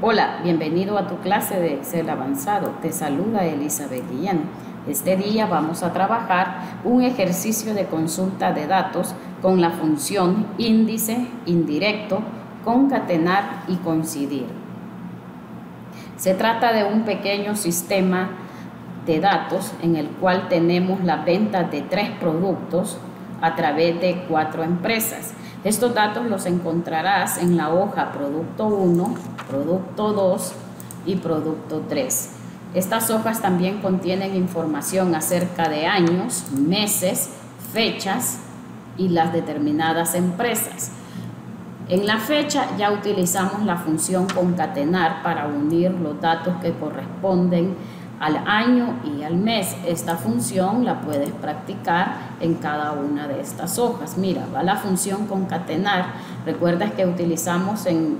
Hola, bienvenido a tu clase de Excel avanzado. Te saluda Elizabeth Guillén. Este día vamos a trabajar un ejercicio de consulta de datos con la función índice indirecto, concatenar y coincidir. Se trata de un pequeño sistema de datos en el cual tenemos la venta de tres productos a través de cuatro empresas. Estos datos los encontrarás en la hoja Producto 1, Producto 2 y Producto 3. Estas hojas también contienen información acerca de años, meses, fechas y las determinadas empresas. En la fecha ya utilizamos la función concatenar para unir los datos que corresponden al año y al mes. Esta función la puedes practicar en cada una de estas hojas. Mira, va la función concatenar. Recuerda que utilizamos en,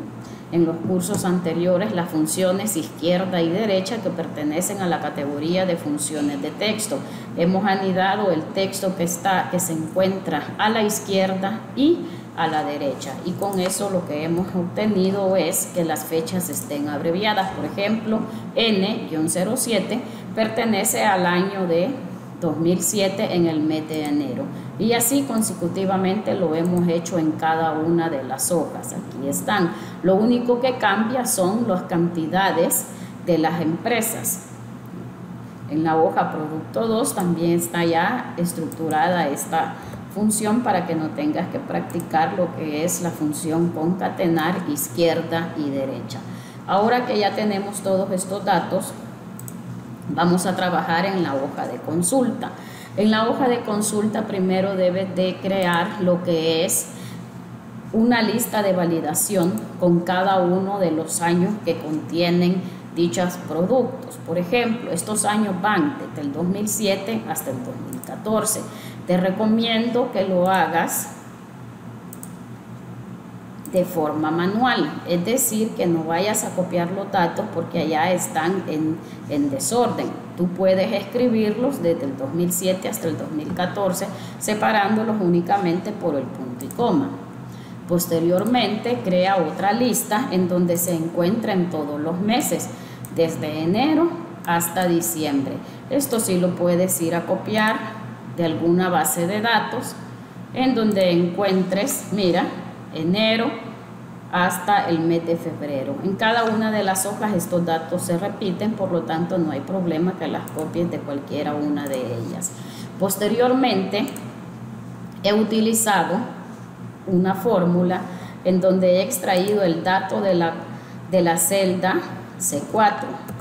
en los cursos anteriores las funciones izquierda y derecha que pertenecen a la categoría de funciones de texto. Hemos anidado el texto que, está, que se encuentra a la izquierda y a la derecha. Y con eso lo que hemos obtenido es que las fechas estén abreviadas. Por ejemplo N-07 pertenece al año de 2007 en el mes de enero. Y así consecutivamente lo hemos hecho en cada una de las hojas. Aquí están. Lo único que cambia son las cantidades de las empresas. En la hoja producto 2 también está ya estructurada esta función para que no tengas que practicar lo que es la función concatenar izquierda y derecha. Ahora que ya tenemos todos estos datos, vamos a trabajar en la hoja de consulta. En la hoja de consulta primero debes de crear lo que es una lista de validación con cada uno de los años que contienen dichos productos. Por ejemplo, estos años van desde el 2007 hasta el 2014. Te recomiendo que lo hagas de forma manual, es decir, que no vayas a copiar los datos porque allá están en, en, desorden. Tú puedes escribirlos desde el 2007 hasta el 2014, separándolos únicamente por el punto y coma. Posteriormente, crea otra lista en donde se encuentren todos los meses, desde enero hasta diciembre. Esto sí lo puedes ir a copiar de alguna base de datos en donde encuentres, mira, enero hasta el mes de febrero. En cada una de las hojas estos datos se repiten, por lo tanto no hay problema que las copies de cualquiera una de ellas. Posteriormente he utilizado una fórmula en donde he extraído el dato de la, de la celda C4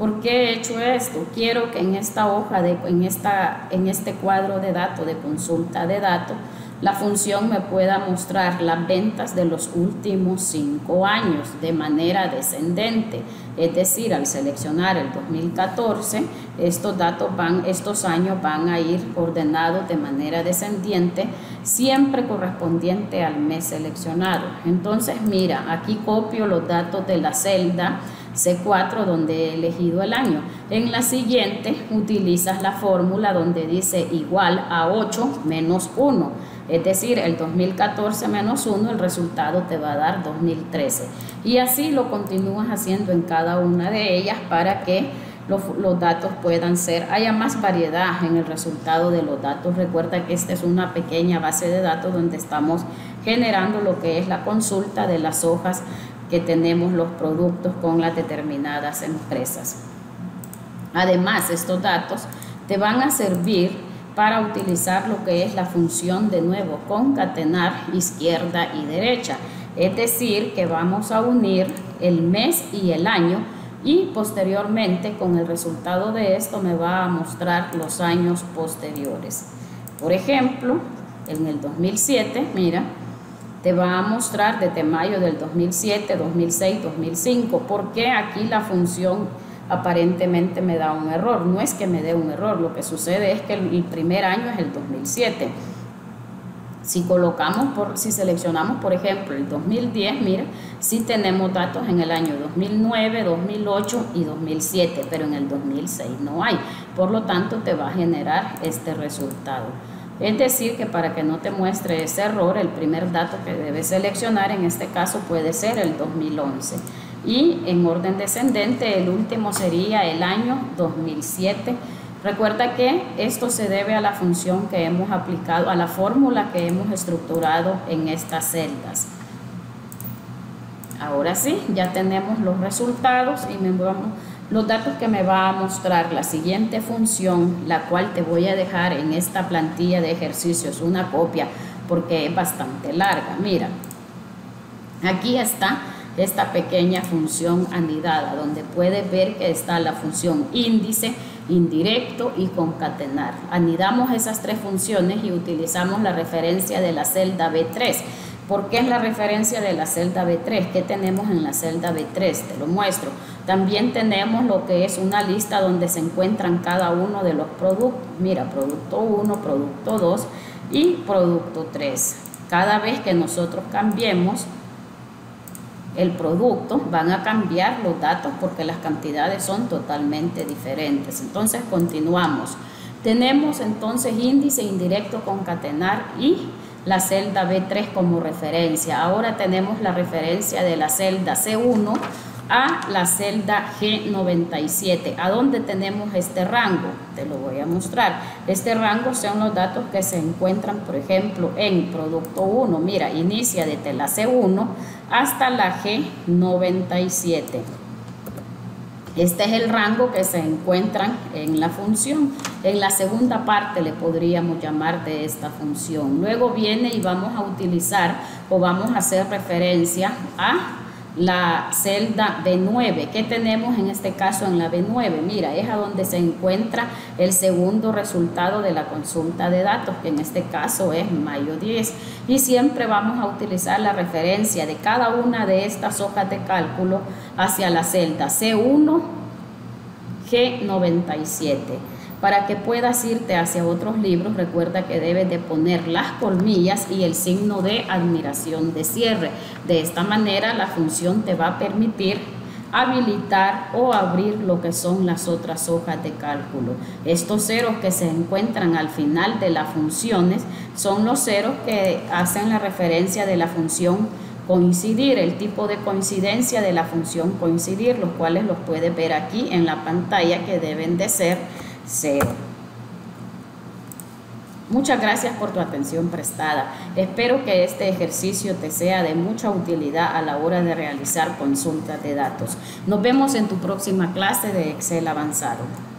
¿Por qué he hecho esto? Quiero que en esta hoja, de, en, esta, en este cuadro de datos, de consulta de datos, la función me pueda mostrar las ventas de los últimos cinco años de manera descendente. Es decir, al seleccionar el 2014, estos datos van, estos años van a ir ordenados de manera descendiente, siempre correspondiente al mes seleccionado. Entonces, mira, aquí copio los datos de la celda C4 donde he elegido el año. En la siguiente utilizas la fórmula donde dice igual a 8 menos 1. Es decir, el 2014 menos 1, el resultado te va a dar 2013. Y así lo continúas haciendo en cada una de ellas para que los, datos puedan ser, haya más variedad en el resultado de los datos. Recuerda que esta es una pequeña base de datos donde estamos generando lo que es la consulta de las hojas que tenemos los productos con las determinadas empresas. Además, estos datos te van a servir para utilizar lo que es la función de nuevo concatenar izquierda y derecha. Es decir, que vamos a unir el mes y el año y posteriormente con el resultado de esto me va a mostrar los años posteriores. Por ejemplo, en el 2007, mira, te va a mostrar desde mayo del 2007, 2006, 2005, porque aquí la función aparentemente me da un error. No es que me dé un error, lo que sucede es que el primer año es el 2007. Si colocamos, por, si seleccionamos, por ejemplo, el 2010, mira, sí tenemos datos en el año 2009, 2008 y 2007, pero en el 2006 no hay. Por lo tanto, te va a generar este resultado. Es decir, que para que no te muestre ese error, el primer dato que debes seleccionar en este caso puede ser el 2011. y en orden descendente el último sería el año 2007. Recuerda que esto se debe a la función que hemos aplicado, a la fórmula que hemos estructurado en estas celdas. Ahora sí, ya tenemos los resultados y me vamos, los datos que me va a mostrar la siguiente función, la cual te voy a dejar en esta plantilla de ejercicios, una copia, porque es bastante larga. Mira, aquí está esta pequeña función anidada, donde puedes ver que está la función índice, indirecto y concatenar. Anidamos esas tres funciones y utilizamos la referencia de la celda B3. ¿Por qué es la referencia de la celda B3? ¿Qué tenemos en la celda B3? Te lo muestro. También tenemos lo que es una lista donde se encuentran cada uno de los productos. Mira, producto 1, producto 2 y producto 3. Cada vez que nosotros cambiemos el producto, van a cambiar los datos porque las cantidades son totalmente diferentes. Entonces continuamos. Tenemos entonces índice indirecto concatenar y la celda B3 como referencia. Ahora tenemos la referencia de la celda C1 a la celda G97. ¿A dónde tenemos este rango? Te lo voy a mostrar. Este rango son los datos que se encuentran, por ejemplo, en producto 1. Mira, inicia desde la C1 hasta la G97. Este es el rango que se encuentra en la función. En la segunda parte le podríamos llamar de esta función. Luego viene y vamos a utilizar o vamos a hacer referencia a la celda B9. ¿Qué tenemos en este caso en la B9? Mira, es a donde se encuentra el segundo resultado de la consulta de datos, que en este caso es mayo 10. Y siempre vamos a utilizar la referencia de cada una de estas hojas de cálculo hacia la celda C1, G97. Para que puedas irte hacia otros libros, recuerda que debes de poner las colmillas y el signo de admiración de cierre. De esta manera la función te va a permitir habilitar o abrir lo que son las otras hojas de cálculo. Estos ceros que se encuentran al final de las funciones son los ceros que hacen la referencia de la función coincidir, el tipo de coincidencia de la función coincidir, los cuales los puedes ver aquí en la pantalla que deben de ser cero. Muchas gracias por tu atención prestada. Espero que este ejercicio te sea de mucha utilidad a la hora de realizar consultas de datos. Nos vemos en tu próxima clase de Excel avanzado.